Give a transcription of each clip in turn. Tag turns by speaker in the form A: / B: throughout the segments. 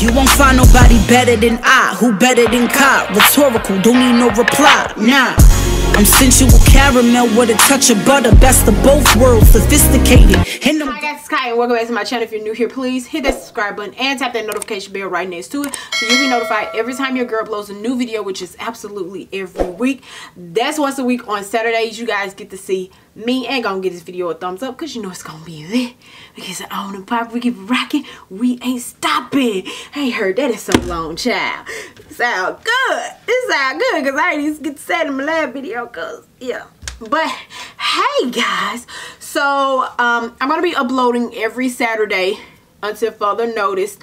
A: You won't find nobody better than I. Who better than Ky? Rhetorical, don't need no reply. Nah. I'm sensual caramel with a touch of butter. Best of both worlds, sophisticated. And
B: Hi guys, it's Ky and welcome back to my channel. If you're new here, please hit that subscribe button and tap that notification bell right next to it so you'll be notified every time your girl uploads a new video, which is absolutely every week. That's once a week on Saturdays. You guys get to see me and gonna give this video a thumbs up because you know it's gonna be lit. Because on and pop, we keep rocking, we ain't stopping. I ain't heard that in so long, child. Sound good. It sound good because I didn't get to it in my last video because, yeah. But hey guys, so um, I'm gonna be uploading every Saturday until further notice.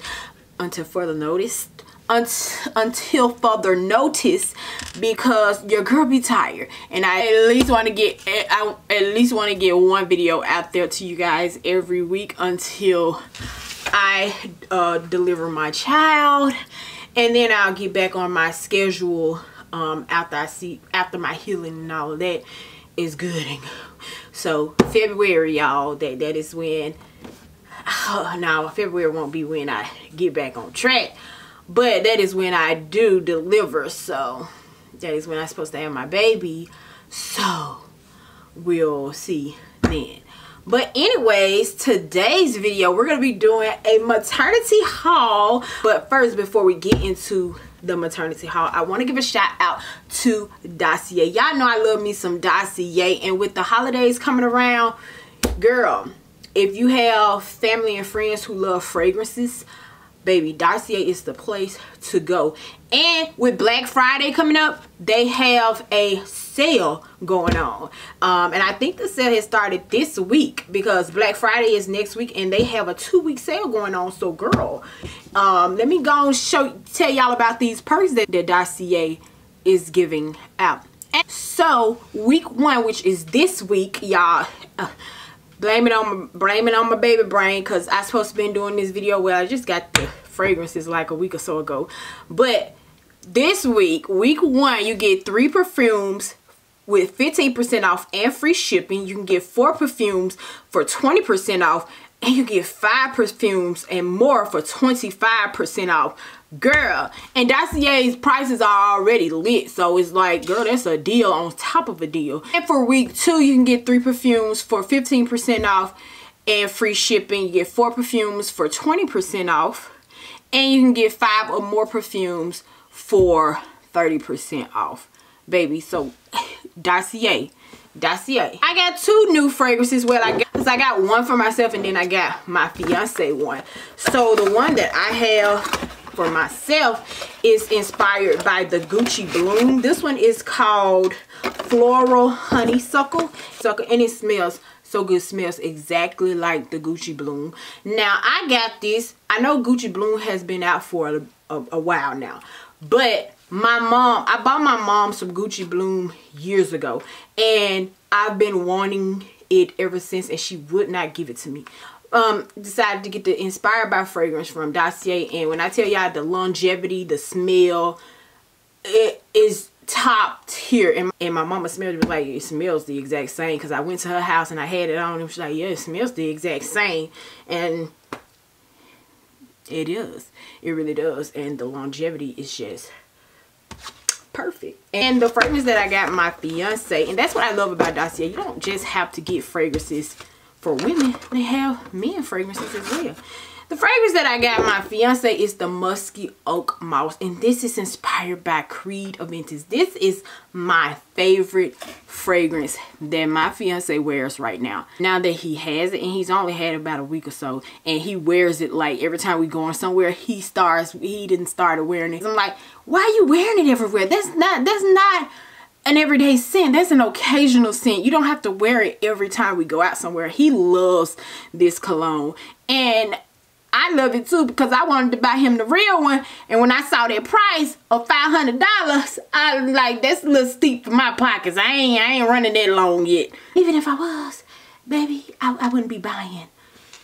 B: Until further notice until further notice because your girl be tired and I at least want to get I at least want to get one video out there to you guys every week until I uh, deliver my child and then I'll get back on my schedule um, after I see after my healing and all of that is good. So February y'all that that is when uh, now February won't be when I get back on track. But that is when I do deliver so that is when I'm supposed to have my baby. So we'll see then but anyways today's video we're gonna be doing a maternity haul. But first before we get into the maternity haul i want to give a shout out to dossier. Y'all know i love me some dossier. And with the holidays coming around girl if you have family and friends who love fragrances baby dossier is the place to go. And with black friday coming up they have a sale going on. Um, and i think the sale has started this week because black friday is next week and they have a two-week sale going on. So girl um, let me go and show tell y'all about these purses that the dossier is giving out. And so week one which is this week y'all uh, blame it on my blame it on my baby brain because i supposed to been doing this video where i just got the fragrances like a week or so ago. But this week week one you get three perfumes with 15% off and free shipping. You can get four perfumes for 20% off and you get five perfumes and more for 25% off. Girl and dossier's prices are already lit so it's like girl that's a deal on top of a deal. And for week two you can get three perfumes for 15% off and free shipping. You get four perfumes for 20% off and you can get five or more perfumes for 30% off baby so dossier dossier i got two new fragrances well i got i got one for myself and then i got my fiance one so the one that i have for myself is inspired by the Gucci Bloom. This one is called Floral Honeysuckle. Suckle, and it smells so good. Smells exactly like the Gucci Bloom. Now, I got this. I know Gucci Bloom has been out for a, a, a while now. But my mom, I bought my mom some Gucci Bloom years ago. And I've been wanting it ever since. And she would not give it to me um decided to get the inspired by fragrance from dossier and when i tell y'all the longevity the smell it is top tier and, and my mama smelled it was like it smells the exact same because i went to her house and i had it on and she's like yeah it smells the exact same and it is it really does and the longevity is just perfect and the fragrance that i got my fiance and that's what i love about dossier you don't just have to get fragrances for women, they have men fragrances as well. The fragrance that I got my fiance is the Musky Oak Moss. And this is inspired by Creed Aventus. This is my favorite fragrance that my fiance wears right now. Now that he has it and he's only had about a week or so. And he wears it like every time we going somewhere he starts, he didn't start wearing it. I'm like, why are you wearing it everywhere? That's not, that's not an everyday scent. That's an occasional scent. You don't have to wear it every time we go out somewhere. He loves this cologne. And I love it too because I wanted to buy him the real one. And when I saw that price of $500, I was like, that's a little steep for my pockets. I ain't, I ain't running that long yet. Even if I was, baby, I, I wouldn't be buying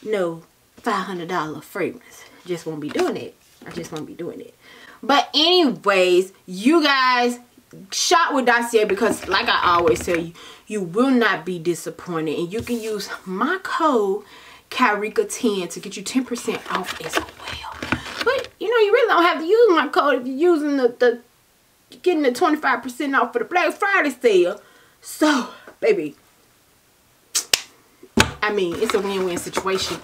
B: no $500 fragrance. Just won't be doing it. I just won't be doing it. But anyways, you guys shop with Dossier because like I always tell you, you will not be disappointed. And you can use my code Kyreeka10 to get you 10% off as well. But you know, you really don't have to use my code if you're using the, the getting the 25% off for the Black Friday sale. So, baby, I mean, it's a win-win situation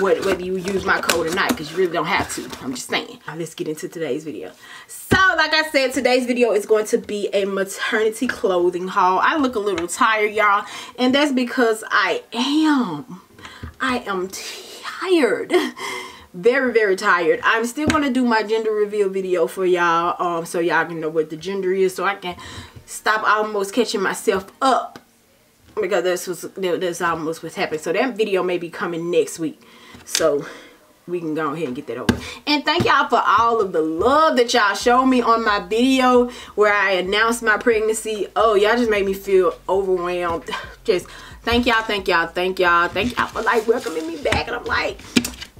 B: whether you use my code or not because you really don't have to. I'm just saying. Now, let's get into today's video. So, like I said, today's video is going to be a maternity clothing haul. I look a little tired, y'all, and that's because I am. I am tired. Very very tired. I'm still going to do my gender reveal video for y'all um so y'all can know what the gender is so i can stop almost catching myself up because this was this almost what's happening. So that video may be coming next week. So we can go ahead and get that over. And thank y'all for all of the love that y'all showed me on my video where i announced my pregnancy. Oh y'all just made me feel overwhelmed. Just thank y'all thank y'all thank y'all thank y'all for like welcoming me back and i'm like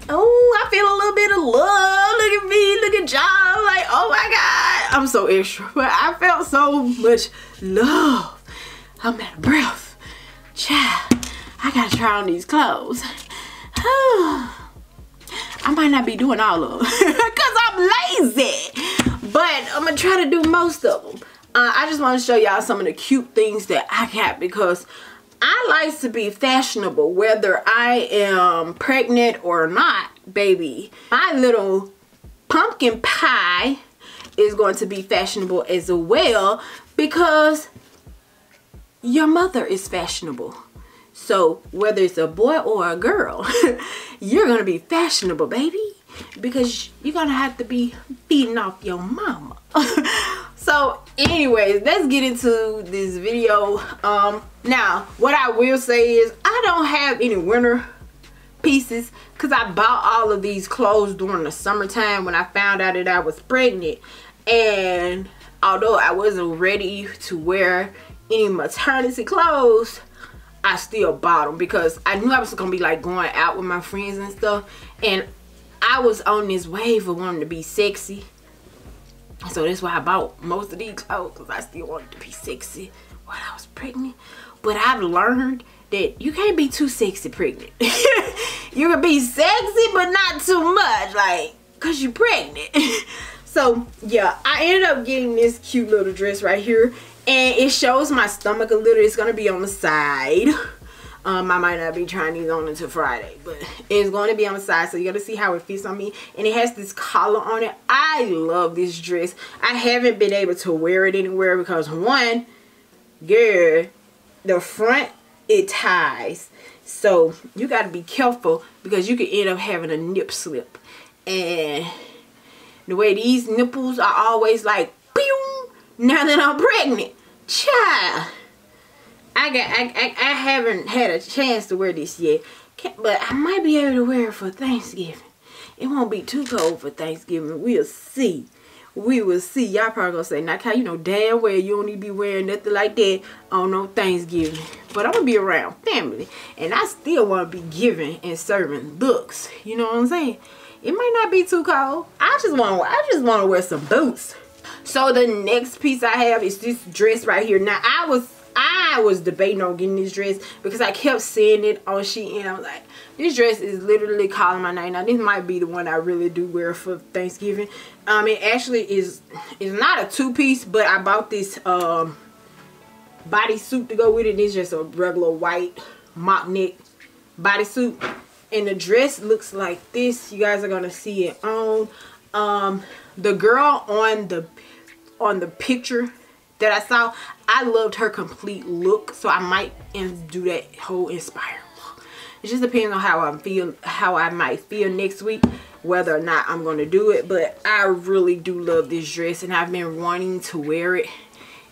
B: oh, I feel a little bit of love. Look at me, look at John. Like, oh my God. I'm so extra. But I felt so much love. I'm out of breath. Child, I gotta try on these clothes. I might not be doing all of them because I'm lazy. But I'm gonna try to do most of them. Uh, I just want to show y'all some of the cute things that I got because I like to be fashionable whether I am pregnant or not, baby. My little pumpkin pie is going to be fashionable as well because your mother is fashionable. So whether it's a boy or a girl, you're going to be fashionable, baby. Because you're going to have to be feeding off your mama. so anyways let's get into this video. Um now what i will say is i don't have any winter pieces because i bought all of these clothes during the summertime when i found out that i was pregnant. And although i wasn't ready to wear any maternity clothes i still bought them because i knew i was gonna be like going out with my friends and stuff. And i was on this wave of wanting to be sexy so that's why I bought most of these clothes because I still wanted to be sexy while I was pregnant. But I've learned that you can't be too sexy pregnant. you can be sexy but not too much like because you're pregnant. so yeah, I ended up getting this cute little dress right here and it shows my stomach a little. It's going to be on the side. Um, I might not be trying these on until Friday, but it's going to be on the side, so you got to see how it fits on me. And it has this collar on it. I love this dress. I haven't been able to wear it anywhere because one, girl, the front, it ties. So you got to be careful because you could end up having a nip slip. And the way these nipples are always like, pew, now that I'm pregnant. Child I got I, I, I haven't had a chance to wear this yet. But I might be able to wear it for Thanksgiving. It won't be too cold for Thanksgiving. We'll see. We will see. Y'all probably gonna say, now, you know damn well you don't need to be wearing nothing like that on no Thanksgiving. But I'm gonna be around family. And I still wanna be giving and serving looks. You know what I'm saying? It might not be too cold. I just wanna I just wanna wear some boots. So the next piece I have is this dress right here. Now I was I was debating on getting this dress because I kept seeing it on Shein. I was like, this dress is literally calling my name. Now, this might be the one I really do wear for Thanksgiving. Um, it actually is, it's not a two-piece, but I bought this um, bodysuit to go with it. It's just a regular white mock neck bodysuit. And the dress looks like this. You guys are going to see it on. Um, the girl on the on the picture that I saw, I loved her complete look. So I might do that whole inspire. It just depends on how I feel, how I might feel next week, whether or not I'm going to do it. But I really do love this dress and I've been wanting to wear it.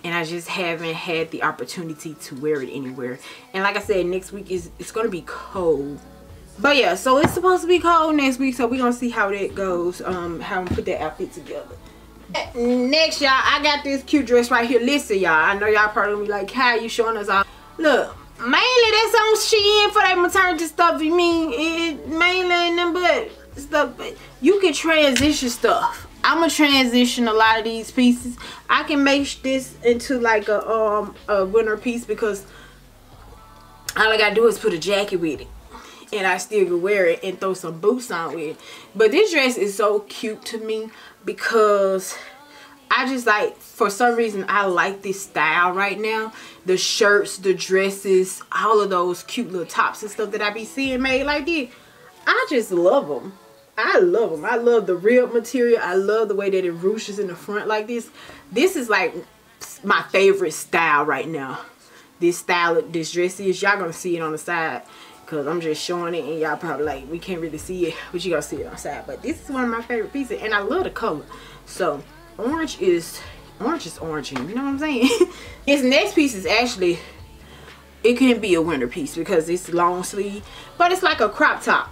B: And I just haven't had the opportunity to wear it anywhere. And like I said, next week is it's to be cold. But yeah, so it's supposed to be cold next week. So we're to see how that goes. Um, How to put that outfit together. Next, y'all, I got this cute dress right here. Listen, y'all, I know y'all probably be like, how you showing us all? Look, mainly that's on Shein for that maternity stuff. You mean it mainly them but stuff, but you can transition stuff. I'm gonna transition a lot of these pieces. I can make this into like a um a winter piece because all I gotta do is put a jacket with it and I still could wear it and throw some boots on with it. But this dress is so cute to me because I just like, for some reason, I like this style right now. The shirts, the dresses, all of those cute little tops and stuff that I be seeing made like this. I just love them. I love them. I love the real material. I love the way that it ruches in the front like this. This is like my favorite style right now. This style, this dress is. Y'all gonna see it on the side because I'm just showing it and y'all probably like, we can't really see it, but you gonna see it on the side. But this is one of my favorite pieces and I love the color. So orange is, orange is oranging, you know what I'm saying? this next piece is actually, it can be a winter piece because it's long sleeve, but it's like a crop top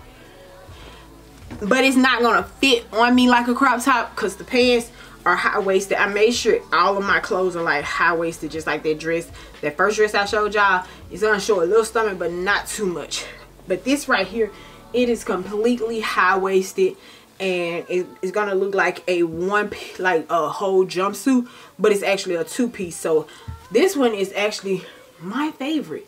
B: but it's not gonna fit on me like a crop top because the pants are high-waisted i made sure all of my clothes are like high-waisted just like that dress that first dress i showed y'all. Is gonna show a little stomach but not too much. But this right here it is completely high-waisted and it, it's gonna look like a one like a whole jumpsuit but it's actually a two-piece so this one is actually my favorite.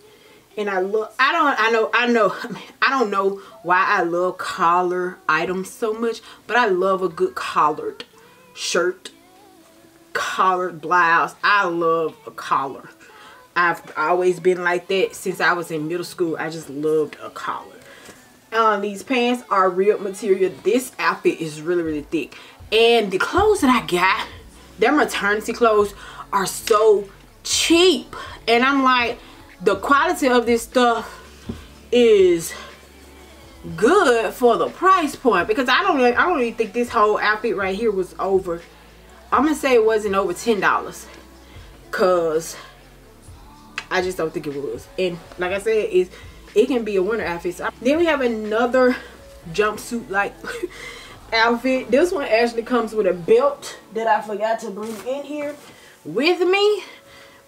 B: And I look I don't I know I know I don't know why I love collar items so much but I love a good collared shirt collared blouse. I love a collar. I've always been like that since I was in middle school. I just loved a collar. Um, these pants are real material. This outfit is really really thick. And the clothes that I got their maternity clothes are so cheap. And I'm like the quality of this stuff is good for the price point because I don't I don't even think this whole outfit right here was over I'm gonna say it wasn't over ten dollars cause I just don't think it was and like I said is it can be a winter outfit so then we have another jumpsuit like outfit this one actually comes with a belt that I forgot to bring in here with me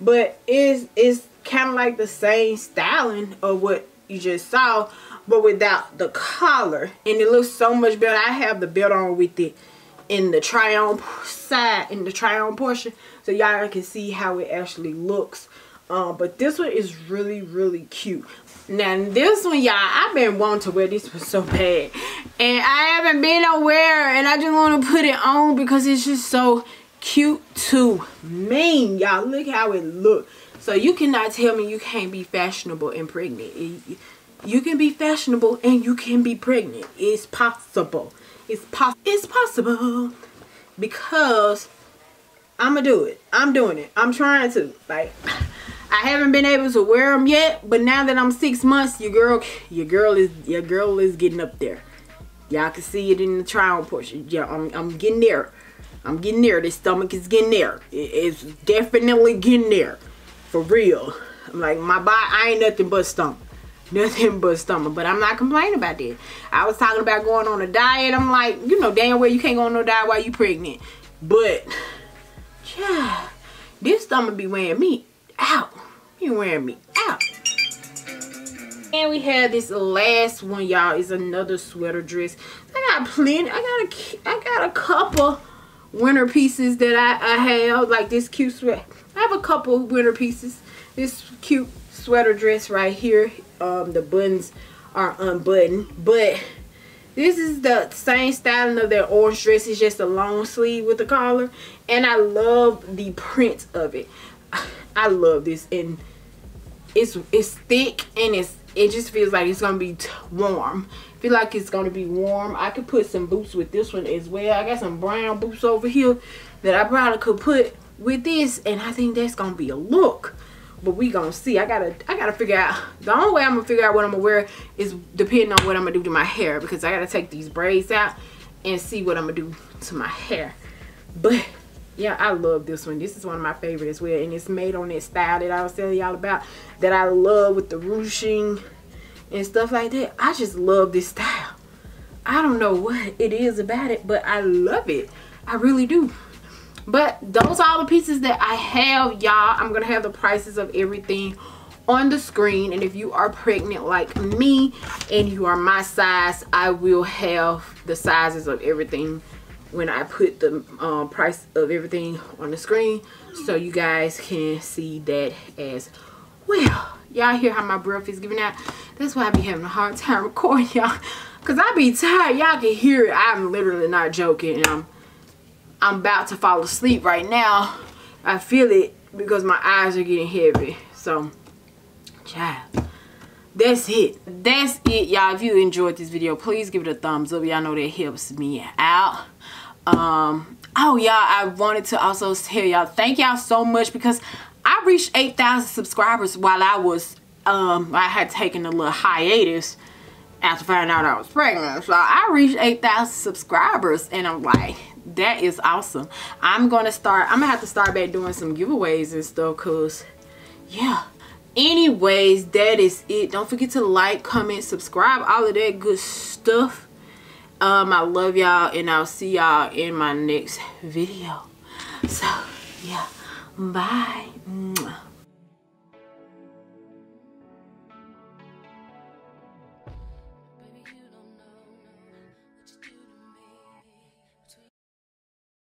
B: but is is kind of like the same styling of what you just saw but without the collar and it looks so much better. I have the belt on with it in the try on side in the try on portion so y'all can see how it actually looks. Um, but this one is really really cute. Now this one y'all i've been wanting to wear this one so bad and i haven't been nowhere and i just want to put it on because it's just so cute to me. Y'all look how it looks so you cannot tell me you can't be fashionable and pregnant. You can be fashionable and you can be pregnant. It's possible. It's pos it's possible. Because I'm gonna do it. I'm doing it. I'm trying to. Like I haven't been able to wear them yet, but now that I'm six months, your girl, your girl is, your girl is getting up there. Y'all can see it in the trial portion. Yeah, I'm, I'm getting there. I'm getting there. This stomach is getting there. it's definitely getting there. For real. I'm like, my body, I ain't nothing but stomach. Nothing but stomach. But I'm not complaining about that. I was talking about going on a diet. I'm like, you know damn well you can't go on no diet while you pregnant. But, yeah, this stomach be wearing me out. Be wearing me out. And we have this last one, y'all, is another sweater dress. I got plenty. I got a, I got a couple winter pieces that I, I have, like this cute sweat. I have a couple winter pieces. This cute sweater dress right here. Um, the buttons are unbuttoned, but this is the same styling of their orange dress. It's just a long sleeve with the collar, and I love the print of it. I love this, and it's it's thick and it's it just feels like it's gonna be warm feel like it's gonna be warm i could put some boots with this one as well i got some brown boots over here that i probably could put with this and i think that's gonna be a look but we gonna see. I gotta i gotta figure out. The only way i'm gonna figure out what i'm gonna wear is depending on what i'm gonna do to my hair because i gotta take these braids out and see what i'm gonna do to my hair. But yeah i love this one. This is one of my favorites as well and it's made on that style that i was telling y'all about that i love with the ruching and stuff like that. I just love this style. I don't know what it is about it but i love it. I really do but those are all the pieces that i have y'all. I'm gonna have the prices of everything on the screen. And if you are pregnant like me and you are my size i will have the sizes of everything when I put the um, price of everything on the screen so you guys can see that as well. Y'all hear how my breath is giving out? That's why i be having a hard time recording y'all because i be tired. Y'all can hear it. I'm literally not joking and i'm i'm about to fall asleep right now. I feel it because my eyes are getting heavy. So child that's it. That's it y'all. If you enjoyed this video please give it a thumbs up. Y'all know that helps me out. Um oh y'all i wanted to also tell y'all thank y'all so much because i reached 8,000 subscribers while i was um i had taken a little hiatus after finding out i was pregnant. So i reached 8,000 subscribers and i'm like that is awesome. I'm gonna start i'm gonna have to start back doing some giveaways and stuff because yeah. Anyways that is it. Don't forget to like comment subscribe all of that good stuff. Um i love y'all and i'll see y'all in my next video. So yeah. Bye